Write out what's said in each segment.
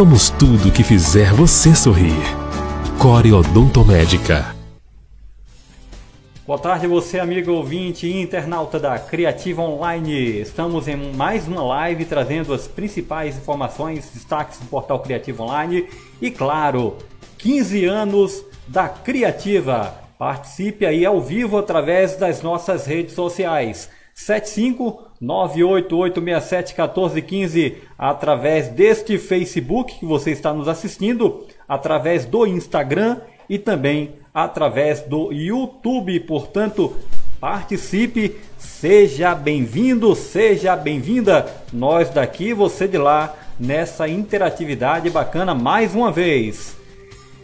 Somos tudo que fizer você sorrir. Core Odontomédica. Boa tarde, você amigo ouvinte e internauta da Criativa Online. Estamos em mais uma live trazendo as principais informações, destaques do portal Criativa Online e, claro, 15 anos da Criativa. Participe aí ao vivo através das nossas redes sociais. 75988671415 através deste Facebook que você está nos assistindo, através do Instagram e também através do YouTube. Portanto, participe, seja bem-vindo, seja bem-vinda. Nós daqui, você de lá, nessa interatividade bacana mais uma vez.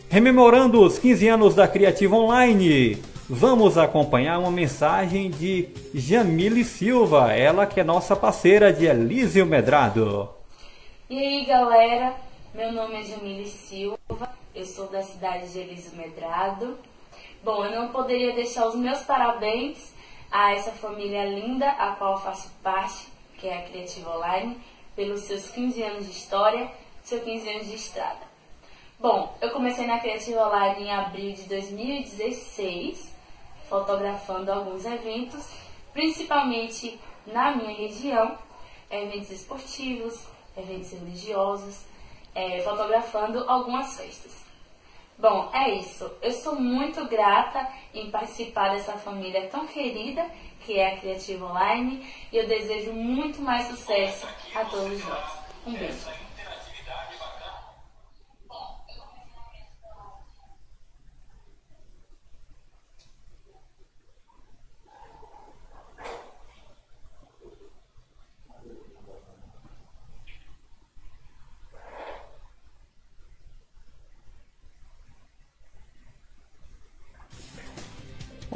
Rememorando os 15 anos da Criativa Online, vamos acompanhar uma mensagem de Jamile Silva, ela que é nossa parceira de Elísio Medrado. E aí galera, meu nome é Jamile Silva, eu sou da cidade de Elísio Medrado. Bom, eu não poderia deixar os meus parabéns a essa família linda, a qual faço parte, que é a Criativa Online, pelos seus 15 anos de história, seus 15 anos de estrada. Bom, eu comecei na Criativa Live em abril de 2016, fotografando alguns eventos, principalmente na minha região, eventos esportivos, eventos religiosos, é, fotografando algumas festas. Bom, é isso. Eu sou muito grata em participar dessa família tão querida que é a Criativa Online e eu desejo muito mais sucesso a todos nós. Um beijo.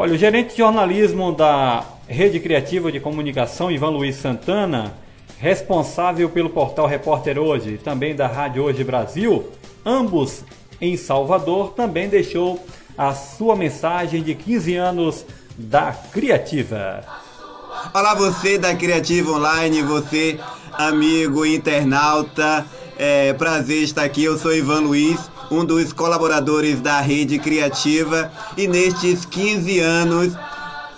Olha, o gerente de jornalismo da Rede Criativa de Comunicação, Ivan Luiz Santana, responsável pelo portal Repórter Hoje, também da Rádio Hoje Brasil, ambos em Salvador, também deixou a sua mensagem de 15 anos da Criativa. Olá você da Criativa Online, você amigo internauta, é prazer estar aqui, eu sou Ivan Luiz um dos colaboradores da Rede Criativa. E nestes 15 anos,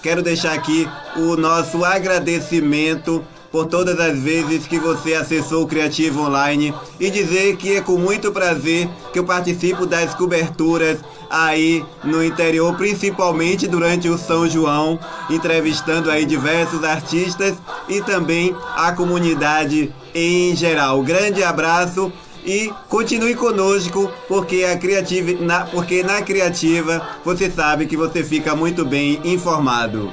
quero deixar aqui o nosso agradecimento por todas as vezes que você acessou o Criativo Online e dizer que é com muito prazer que eu participo das coberturas aí no interior, principalmente durante o São João, entrevistando aí diversos artistas e também a comunidade em geral. Grande abraço e continue conosco, porque a criativa, na, porque na criativa você sabe que você fica muito bem informado.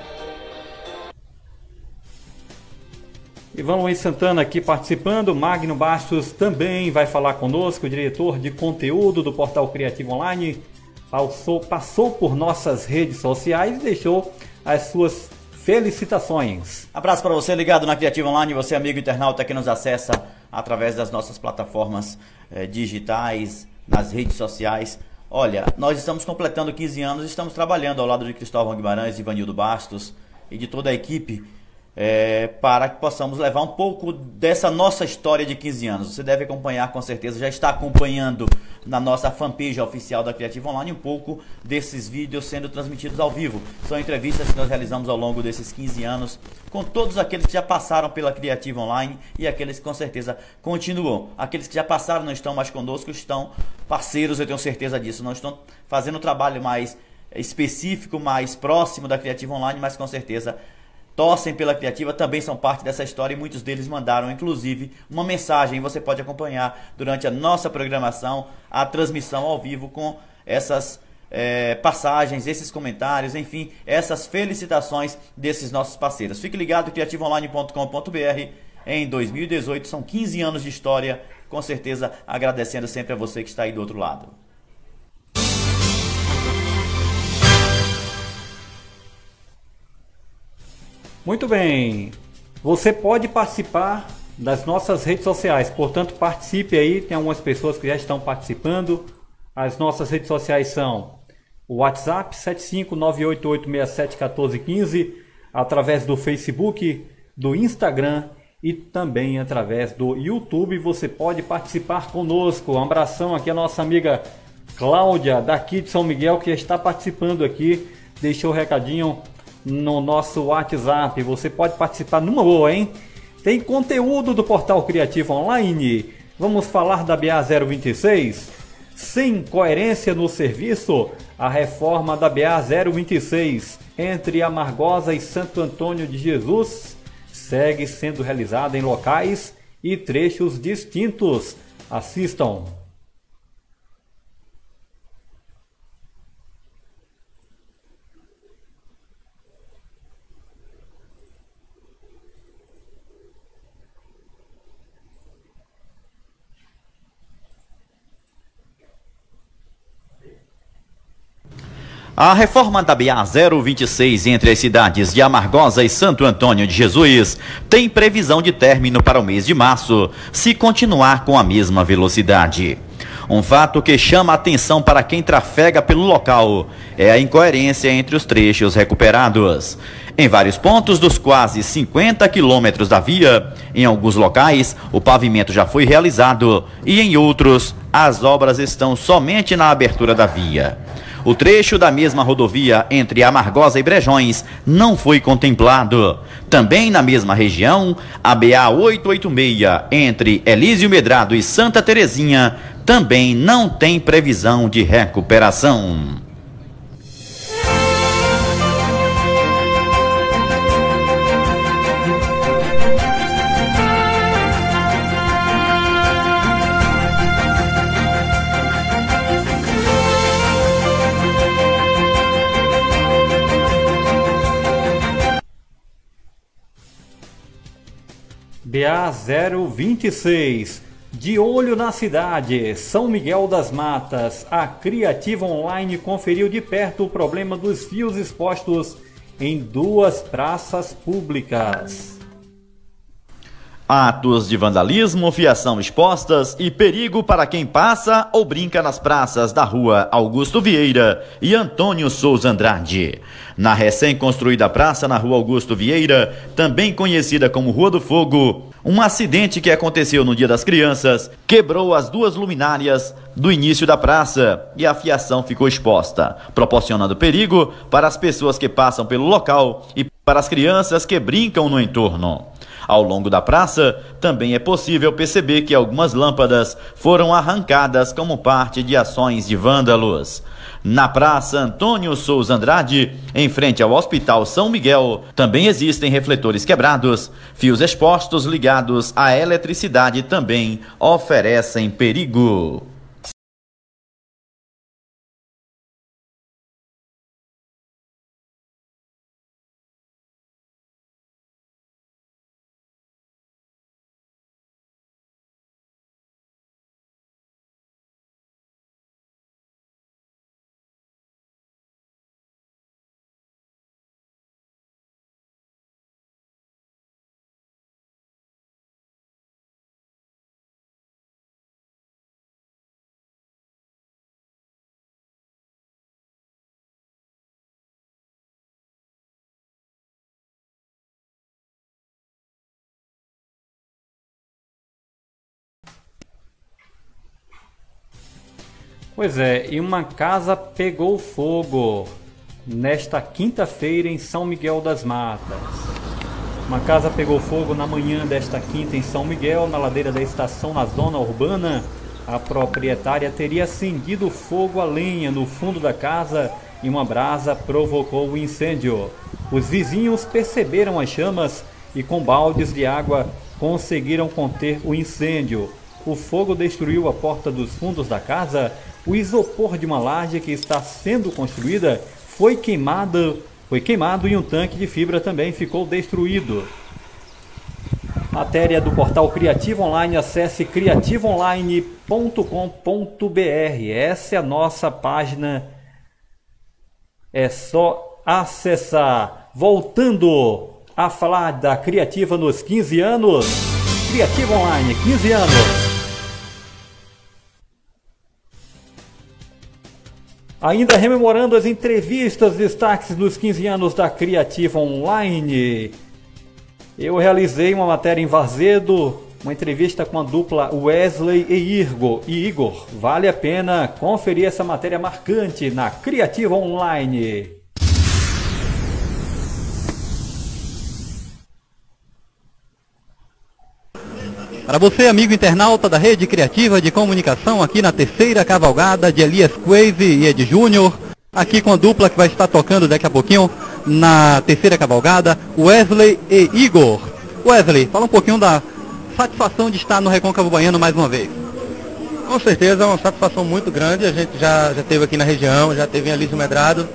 Ivan Luiz Santana aqui participando, Magno Bastos também vai falar conosco, diretor de conteúdo do portal Criativo Online, passou, passou por nossas redes sociais e deixou as suas felicitações. Abraço para você ligado na Criativo Online, você amigo internauta que nos acessa através das nossas plataformas eh, digitais, nas redes sociais. Olha, nós estamos completando 15 anos, estamos trabalhando ao lado de Cristóvão Guimarães, Ivanildo Bastos e de toda a equipe é, para que possamos levar um pouco dessa nossa história de 15 anos. Você deve acompanhar com certeza, já está acompanhando na nossa fanpage oficial da Criativa Online um pouco desses vídeos sendo transmitidos ao vivo. São entrevistas que nós realizamos ao longo desses 15 anos com todos aqueles que já passaram pela Criativa Online e aqueles que com certeza continuam. Aqueles que já passaram não estão mais conosco, estão parceiros, eu tenho certeza disso. Não estão fazendo um trabalho mais específico, mais próximo da Criativa Online, mas com certeza torcem pela Criativa também são parte dessa história e muitos deles mandaram, inclusive, uma mensagem. Você pode acompanhar durante a nossa programação a transmissão ao vivo com essas é, passagens, esses comentários, enfim, essas felicitações desses nossos parceiros. Fique ligado, criativoonline.com.br. Em 2018 são 15 anos de história, com certeza agradecendo sempre a você que está aí do outro lado. Muito bem. Você pode participar das nossas redes sociais, portanto, participe aí. Tem algumas pessoas que já estão participando. As nossas redes sociais são o WhatsApp 75988671415, através do Facebook, do Instagram e também através do YouTube você pode participar conosco. Um abração aqui a nossa amiga Cláudia, daqui de São Miguel, que está participando aqui. Deixou o recadinho no nosso WhatsApp. Você pode participar numa boa, hein? Tem conteúdo do Portal Criativo Online. Vamos falar da BA 026? Sem coerência no serviço, a reforma da BA 026 entre Amargosa e Santo Antônio de Jesus segue sendo realizada em locais e trechos distintos. Assistam. A reforma da BA 026 entre as cidades de Amargosa e Santo Antônio de Jesus tem previsão de término para o mês de março, se continuar com a mesma velocidade. Um fato que chama atenção para quem trafega pelo local é a incoerência entre os trechos recuperados. Em vários pontos dos quase 50 quilômetros da via, em alguns locais, o pavimento já foi realizado e em outros, as obras estão somente na abertura da via. O trecho da mesma rodovia entre Amargosa e Brejões não foi contemplado. Também na mesma região, a BA 886 entre Elísio Medrado e Santa Terezinha também não tem previsão de recuperação. BA 026. De olho na cidade, São Miguel das Matas, a Criativa Online conferiu de perto o problema dos fios expostos em duas praças públicas. Atos de vandalismo, fiação expostas e perigo para quem passa ou brinca nas praças da rua Augusto Vieira e Antônio Souza Andrade. Na recém-construída praça na rua Augusto Vieira, também conhecida como Rua do Fogo, um acidente que aconteceu no Dia das Crianças quebrou as duas luminárias do início da praça e a fiação ficou exposta, proporcionando perigo para as pessoas que passam pelo local e para as crianças que brincam no entorno. Ao longo da praça, também é possível perceber que algumas lâmpadas foram arrancadas como parte de ações de vândalos. Na Praça Antônio Souza Andrade, em frente ao Hospital São Miguel, também existem refletores quebrados. Fios expostos ligados à eletricidade também oferecem perigo. Pois é, e uma casa pegou fogo nesta quinta-feira em São Miguel das Matas. Uma casa pegou fogo na manhã desta quinta em São Miguel, na ladeira da estação, na zona urbana. A proprietária teria acendido fogo a lenha no fundo da casa e uma brasa provocou o incêndio. Os vizinhos perceberam as chamas e, com baldes de água, conseguiram conter o incêndio. O fogo destruiu a porta dos fundos da casa o isopor de uma laje que está sendo construída foi queimado, foi queimado e um tanque de fibra também ficou destruído. Matéria do portal Criativo Online, acesse criativoonline.com.br. Essa é a nossa página. É só acessar. Voltando a falar da Criativa nos 15 anos. Criativo Online, 15 anos. Ainda rememorando as entrevistas, destaques dos 15 anos da Criativa Online. Eu realizei uma matéria em Vazedo, uma entrevista com a dupla Wesley e Igor. E Igor, vale a pena conferir essa matéria marcante na Criativa Online. Para você, amigo internauta da Rede Criativa de Comunicação, aqui na terceira cavalgada de Elias Quaze e Ed Júnior, aqui com a dupla que vai estar tocando daqui a pouquinho na terceira cavalgada, Wesley e Igor. Wesley, fala um pouquinho da satisfação de estar no Recôncavo Baiano mais uma vez. Com certeza é uma satisfação muito grande, a gente já, já teve aqui na região, já teve em Alísio Medrado,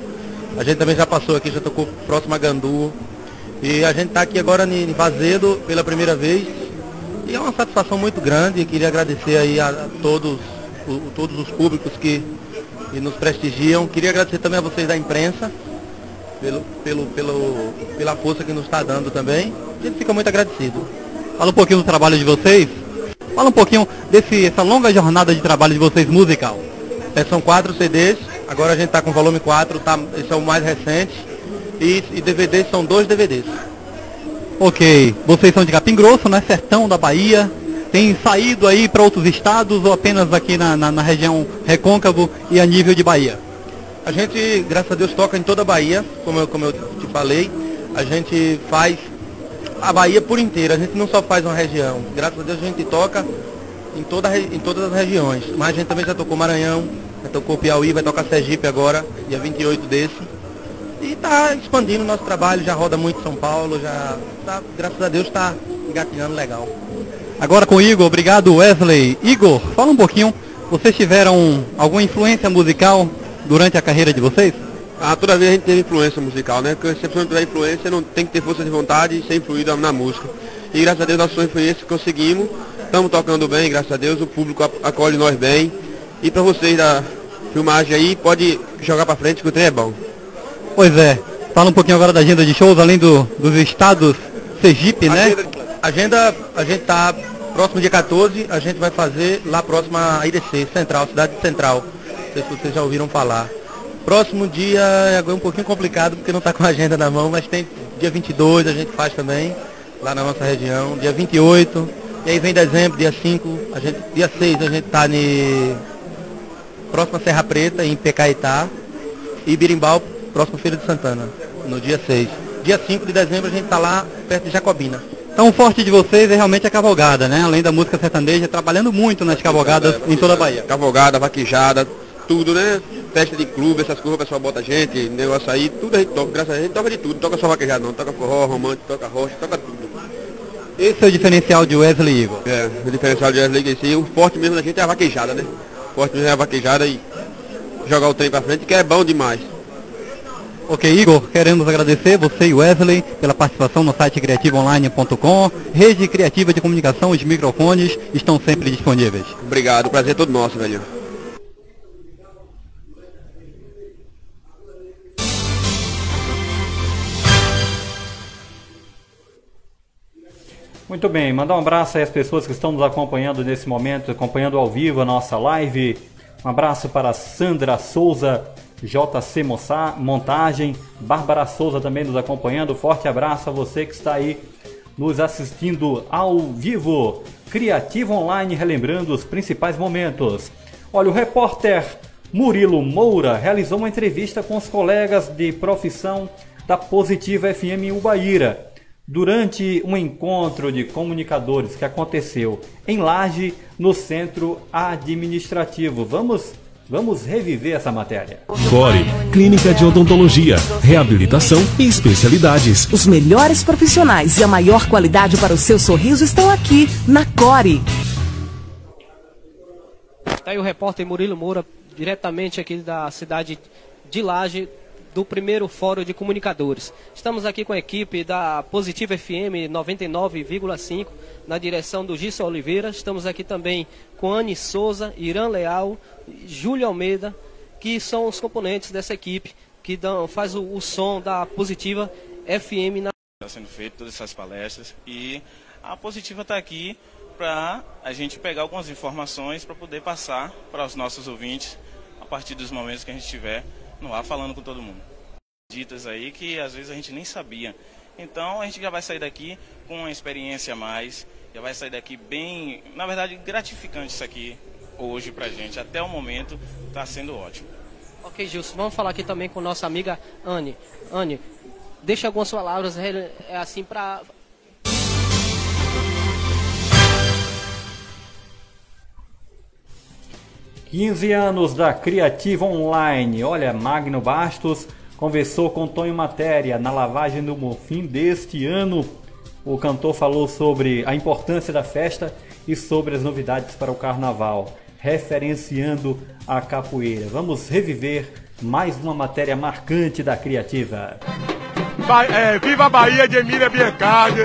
a gente também já passou aqui, já tocou próximo a Gandu, e a gente está aqui agora em Vazedo pela primeira vez, e é uma satisfação muito grande. Queria agradecer aí a, a todos, o, todos os públicos que, que, nos prestigiam. Queria agradecer também a vocês da imprensa pelo, pelo, pelo, pela força que nos está dando também. A gente fica muito agradecido. Fala um pouquinho do trabalho de vocês. Fala um pouquinho desse essa longa jornada de trabalho de vocês musical. É, são quatro CDs, agora a gente está com o volume 4, tá, esse é o mais recente. E, e DVDs são dois DVDs. Ok, vocês são de Capim Grosso, né? Sertão da Bahia. Tem saído aí para outros estados ou apenas aqui na, na, na, região recôncavo e a nível de Bahia? A gente, graças a Deus, toca em toda a Bahia, como eu, como eu te falei. A gente faz a Bahia por inteira, a gente não só faz uma região. Graças a Deus a gente toca em, toda, em todas as regiões. Mas a gente também já tocou Maranhão, já tocou Piauí, vai tocar Sergipe agora, dia 28 desse. E está expandindo o nosso trabalho, já roda muito São Paulo, já tá, graças a Deus está engatinhando legal. Agora com o Igor, obrigado Wesley. Igor, fala um pouquinho, vocês tiveram alguma influência musical durante a carreira de vocês? Ah, toda vez a gente teve influência musical, né? Porque se você tiver influência, não tem que ter força de vontade e ser influído na música. E graças a Deus, nossa influência conseguimos. Estamos tocando bem, graças a Deus, o público acolhe nós bem. E para vocês da filmagem aí, pode jogar para frente que o trem é bom. Pois é. Fala um pouquinho agora da agenda de shows, além do, dos estados Sergipe, né? Agenda, agenda a gente tá próximo dia 14, a gente vai fazer lá próximo a IDC, Central, cidade central. Não sei se vocês já ouviram falar. Próximo dia é um pouquinho complicado porque não está com a agenda na mão, mas tem dia 22 a gente faz também, lá na nossa região, dia 28, e aí vem dezembro, dia 5, a gente, dia 6 a gente está em próxima Serra Preta, em Pecaetá, e Birimbau, próximo Feira de Santana, no dia 6. Dia 5 de dezembro a gente está lá perto de Jacobina. Então o forte de vocês é realmente a cavalgada, né? Além da música sertaneja, trabalhando muito nas cavalgadas é, em toda a Bahia. Cavalgada, vaquejada, tudo, né? Festa de clube, essas coisas, o pessoal bota a gente, negócio aí, tudo a gente toca, graças a gente toca de tudo, toca só vaquejada não, toca forró, romântico, toca rocha, toca tudo. Esse é o diferencial de Wesley Igor. É, o diferencial de Wesley Igor, sim, o forte mesmo da gente é a vaquejada, né? O forte mesmo é a vaquejada e jogar o trem pra frente, que é bom demais. Ok, Igor, queremos agradecer você e Wesley pela participação no site criativoonline.com. Rede Criativa de Comunicação, os microfones estão sempre disponíveis. Obrigado, o prazer é todo nosso, velho. Muito bem, mandar um abraço às pessoas que estão nos acompanhando nesse momento, acompanhando ao vivo a nossa live. Um abraço para Sandra Souza, JC Montagem, Bárbara Souza também nos acompanhando. Forte abraço a você que está aí nos assistindo ao vivo. Criativo Online relembrando os principais momentos. Olha, o repórter Murilo Moura realizou uma entrevista com os colegas de profissão da Positiva FM Ubaíra durante um encontro de comunicadores que aconteceu em Laje, no centro administrativo. Vamos Vamos reviver essa matéria. Core, Clínica de Odontologia, Reabilitação e Especialidades. Os melhores profissionais e a maior qualidade para o seu sorriso estão aqui, na Core. Está aí o repórter Murilo Moura, diretamente aqui da cidade de Laje, do primeiro Fórum de Comunicadores. Estamos aqui com a equipe da Positiva FM 99,5, na direção do Gilson Oliveira. Estamos aqui também com Anne Souza, Irã Leal, Júlio Almeida, que são os componentes dessa equipe que dão, faz o, o som da Positiva FM. Na... Está sendo feito todas essas palestras e a Positiva está aqui para a gente pegar algumas informações para poder passar para os nossos ouvintes a partir dos momentos que a gente tiver no ar falando com todo mundo. Ditas aí que às vezes a gente nem sabia Então a gente já vai sair daqui com uma experiência a mais, já vai sair daqui bem, na verdade, gratificante isso aqui hoje pra gente. Até o momento está sendo ótimo. Ok, Gilson, vamos falar aqui também com nossa amiga Anne. Anne, deixa algumas palavras é, é assim para 15 anos da Criativa Online. Olha, Magno Bastos conversou com Tonho Matéria na lavagem do Mofim deste ano. O cantor falou sobre a importância da festa e sobre as novidades para o carnaval, referenciando a capoeira. Vamos reviver mais uma matéria marcante da Criativa. Ba é, viva a Bahia de Emília Biancardi,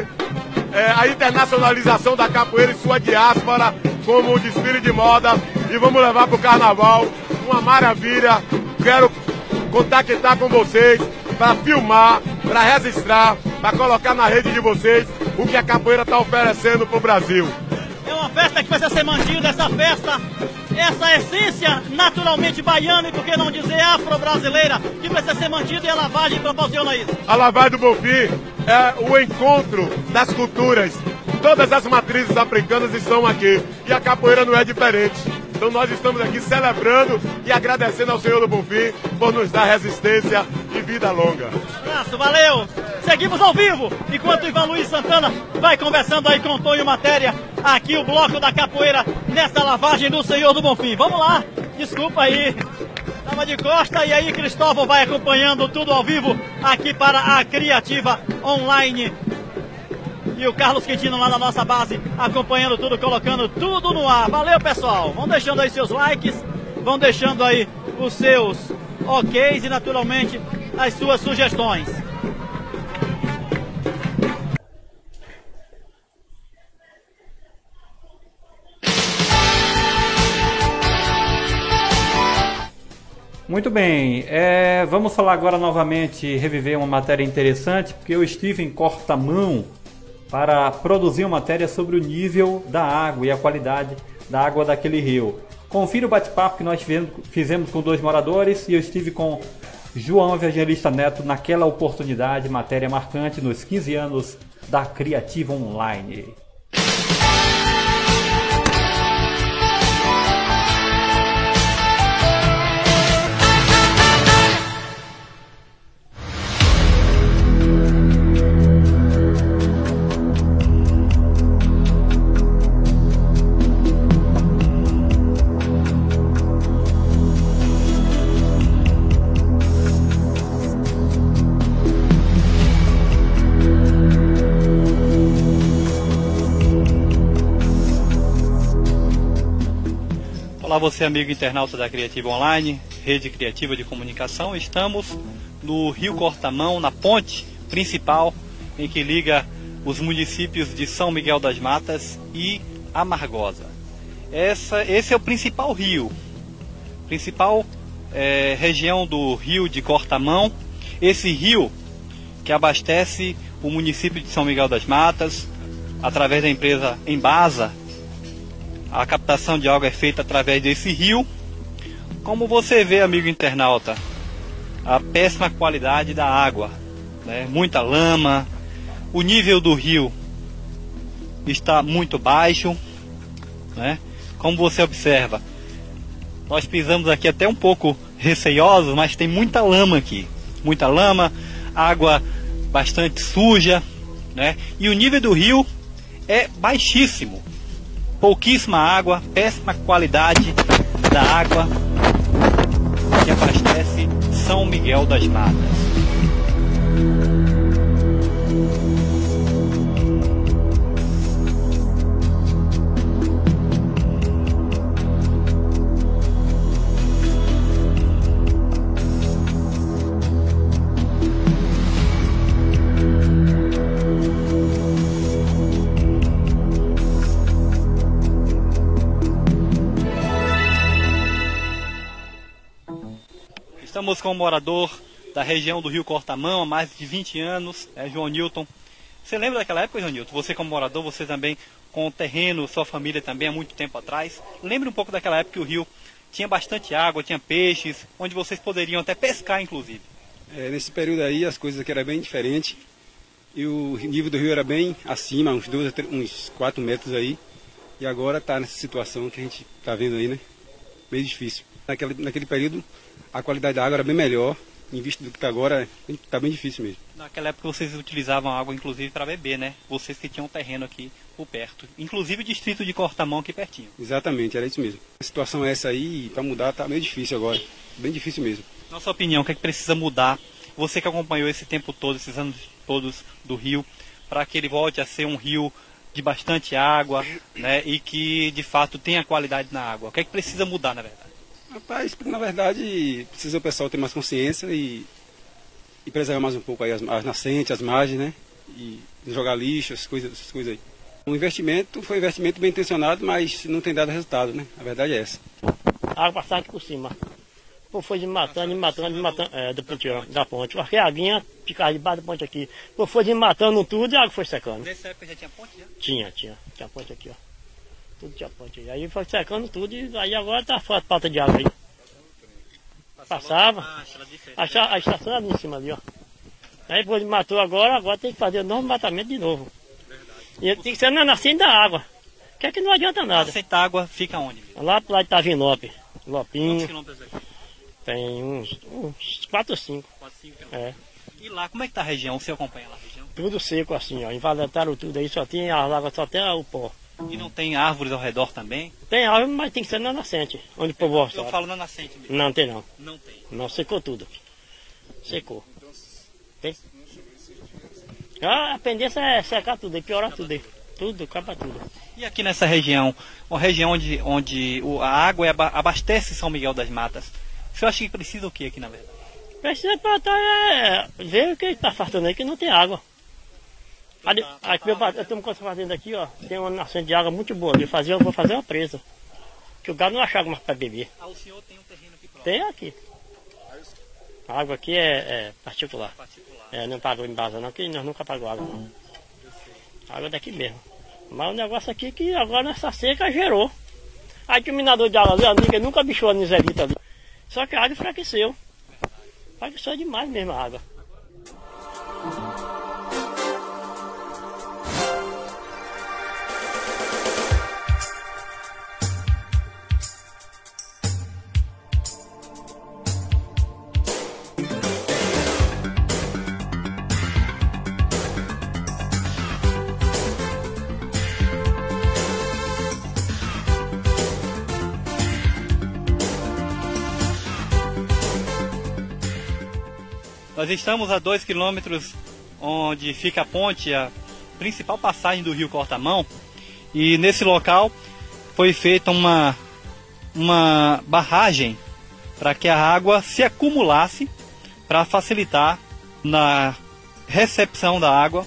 é, a internacionalização da capoeira e sua diáspora como desfile de moda e vamos levar para o carnaval uma maravilha. Quero contactar com vocês para filmar, para registrar, para colocar na rede de vocês o que a capoeira está oferecendo para o Brasil. É uma festa que precisa ser mantida, essa festa, essa essência naturalmente baiana e por que não dizer afro-brasileira, que precisa ser mantida e a lavagem proporciona isso. A lavagem do Bonfim é o encontro das culturas. Todas as matrizes africanas estão aqui e a capoeira não é diferente. Então nós estamos aqui celebrando e agradecendo ao Senhor do Bonfim por nos dar resistência e vida longa. Abraço, valeu! Seguimos ao vivo, enquanto Ivan Luiz Santana vai conversando aí com o Tonho Matéria, aqui o bloco da capoeira nessa lavagem do Senhor do Bonfim. Vamos lá, desculpa aí, tava de costa e aí Cristóvão vai acompanhando tudo ao vivo aqui para a Criativa Online e o Carlos Quintino lá na nossa base, acompanhando tudo, colocando tudo no ar. Valeu, pessoal. Vão deixando aí seus likes, vão deixando aí os seus OKs e, naturalmente, as suas sugestões. Muito bem, é, vamos falar agora novamente, reviver uma matéria interessante, porque estive em Cortamão, para produzir uma matéria sobre o nível da água e a qualidade da água daquele rio. Confira o bate-papo que nós fizemos com dois moradores e eu estive com João Evangelista Neto naquela oportunidade, matéria marcante nos 15 anos da Criativa Online. Você, amigo internauta da Criativa Online, rede criativa de comunicação. Estamos no Rio Cortamão, na ponte principal em que liga os municípios de São Miguel das Matas e Amargosa. Essa, esse é o principal rio, principal é, região do rio de Cortamão. Esse rio que abastece o município de São Miguel das Matas através da empresa Embasa, a captação de água é feita através desse rio. Como você vê, amigo internauta, a péssima qualidade da água, né? muita lama, o nível do rio está muito baixo, né? Como você observa, nós pisamos aqui até um pouco receiosos, mas tem muita lama aqui, muita lama, água bastante suja, né? E o nível do rio é baixíssimo pouquíssima água, péssima qualidade da água que abastece São Miguel das Matas. Estamos com um morador da região do Rio Cortamão há mais de 20 anos, é João Newton. Você lembra daquela época, João Newton? Você como morador, você também com o terreno, sua família também há muito tempo atrás. Lembra um pouco daquela época que o rio tinha bastante água, tinha peixes, onde vocês poderiam até pescar, inclusive. É, nesse período aí as coisas aqui eram bem diferentes. e o nível do rio era bem acima, uns, uns 4 metros aí. E agora está nessa situação que a gente está vendo aí, né? Meio difícil. Naquele, naquele período a qualidade da água era bem melhor, em vista do que está agora, está bem difícil mesmo. Naquela época vocês utilizavam água inclusive para beber, né? Vocês que tinham um terreno aqui por perto. Inclusive o distrito de Cortamão aqui pertinho. Exatamente, era isso mesmo. A situação é essa aí, para mudar está meio difícil agora. Bem difícil mesmo. Na sua opinião, o que é que precisa mudar? Você que acompanhou esse tempo todo, esses anos todos do rio, para que ele volte a ser um rio de bastante água, né? E que de fato tenha qualidade na água. O que é que precisa mudar, na verdade? Rapaz, na verdade, precisa o pessoal ter mais consciência e, e preservar mais um pouco aí as, as nascentes, as margens, né? E jogar lixo, essas coisas, essas coisas aí. O investimento foi um investimento bem intencionado, mas não tem dado resultado, né? A verdade é essa. A água passava aqui por cima. Pô, foi de matando, de matando, de matando, é, do ponteiro, da ponte. Porque a aguinha ficava debaixo da ponte aqui. Pô, foi de matando tudo e a água foi secando. Nessa época já tinha ponte? Já? Tinha, tinha. Tinha ponte aqui, ó. Tudo tinha ponte aí. Foi secando tudo e aí agora tá falta falta de água aí. Passava. A, a estação ali em cima ali, ó. Aí depois matou agora, agora tem que fazer o novo matamento de novo. E tem que ser na nascente da água. Que é que não adianta nada. Nascente da água fica onde? Lá pro lado de Tavinope. Lopinho. Quantos quilômetros aqui? Tem uns, uns 4 ou 5. 4, 5 É. E lá, como é que tá a região? Você acompanha lá a região? Tudo seco assim, ó. Invalentaram tudo aí, só tinha a água, só tem o pó. E não tem árvores ao redor também? Tem árvore, mas tem que ser na nascente, onde o povo Eu falo na nascente mesmo. Não tem não. Não tem. Não, secou tudo. Secou. Tem? Ah, a pendência é secar tudo, e piorar tudo aí. Tudo, acaba tudo. E aqui nessa região, uma região onde, onde o- a água é aba- abastece São Miguel das Matas, você acha que precisa o que aqui na verdade? Precisa botar, é, ver o que está faltando aí, que não tem água. Ali, aqui meu, eu tenho uma fazenda aqui, ó, tem uma nascente de água muito boa. Eu, fazer, eu vou fazer uma presa. Que o gado não acha água mais para beber. Ah, o senhor tem um terreno aqui próximo? Tem aqui. A água aqui é, é particular. É, não pagou em base não, que nós nunca pagou água não. A água é daqui mesmo. Mas o negócio aqui é que agora nessa seca gerou. Aí o minador de água ali, ninguém nunca bichou a niselita ali. Só que a água enfraqueceu. Enfraqueceu demais mesmo a água. Nós estamos a 2 quilômetros onde fica a ponte, a principal passagem do rio Cortamão. E nesse local foi feita uma, uma barragem para que a água se acumulasse para facilitar na recepção da água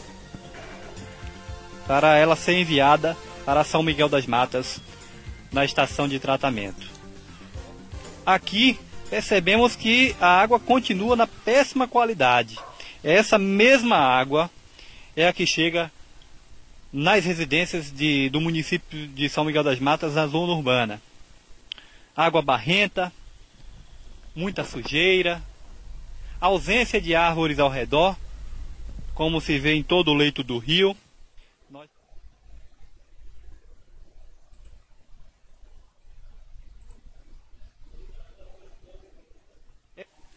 para ela ser enviada para São Miguel das Matas na estação de tratamento. Aqui percebemos que a água continua na péssima qualidade. Essa mesma água é a que chega nas residências de, do município de São Miguel das Matas, na zona urbana. Água barrenta, muita sujeira, ausência de árvores ao redor, como se vê em todo o leito do rio.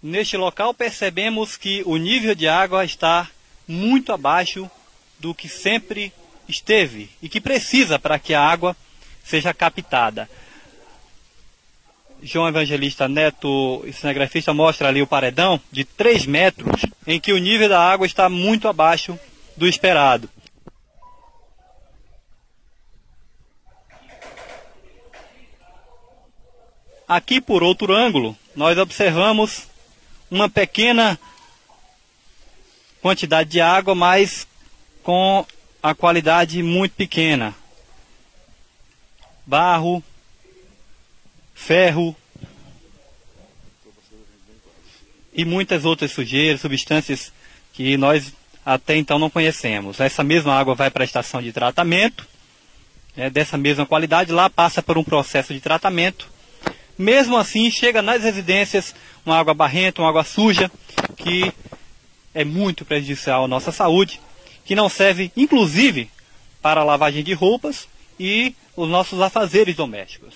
Neste local percebemos que o nível de água está muito abaixo do que sempre esteve e que precisa para que a água seja captada. João Evangelista Neto, cinegrafista, mostra ali o paredão de 3 metros, em que o nível da água está muito abaixo do esperado. Aqui, por outro ângulo, nós observamos uma pequena quantidade de água, mas com a qualidade muito pequena. Barro, ferro e muitas outras sujeiras, substâncias que nós até então não conhecemos. Essa mesma água vai para a estação de tratamento, né, dessa mesma qualidade, lá passa por um processo de tratamento. Mesmo assim, chega nas residências uma água barrenta, uma água suja, que é muito prejudicial à nossa saúde que não serve, inclusive, para lavagem de roupas e os nossos afazeres domésticos.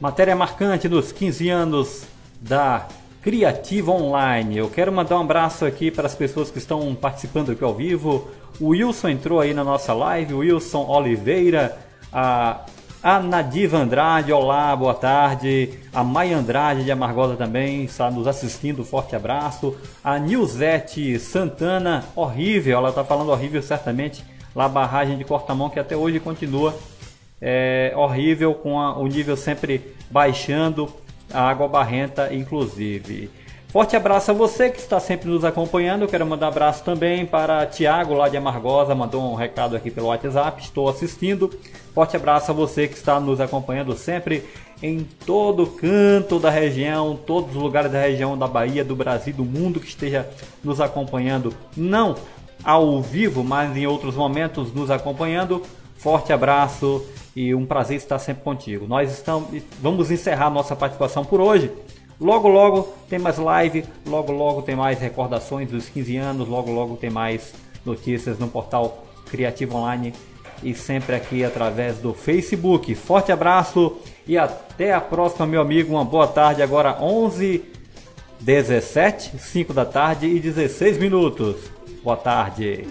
Matéria marcante dos 15 anos da Criativa Online. Eu quero mandar um abraço aqui para as pessoas que estão participando aqui ao vivo. O Wilson entrou aí na nossa live, o Wilson Oliveira, a, Nadiva Andrade, olá, boa tarde. A Maia Andrade de Amargosa também está nos assistindo, forte abraço. A Nilzete Santana, horrível, ela está falando horrível certamente. Lá barragem de Cortamão que até hoje continua é, horrível, com a- o nível sempre baixando, a água barrenta inclusive. Forte abraço a você que está sempre nos acompanhando. Quero mandar um abraço também para Tiago lá de Amargosa, mandou um recado aqui pelo WhatsApp. Estou assistindo. Forte abraço a você que está nos acompanhando sempre em todo canto da região, todos os lugares da região da Bahia, do Brasil, do mundo que esteja nos acompanhando. Não ao vivo, mas em outros momentos nos acompanhando. Forte abraço e um prazer estar sempre contigo. Nós estamos, vamos encerrar nossa participação por hoje. Logo, logo tem mais live, logo, logo tem mais recordações dos 15 anos, logo, logo tem mais notícias no portal Criativo Online e sempre aqui através do Facebook. Forte abraço e até a próxima, meu amigo. Uma boa tarde. Agora 11 17, 5 da tarde e 16 minutos. Boa tarde.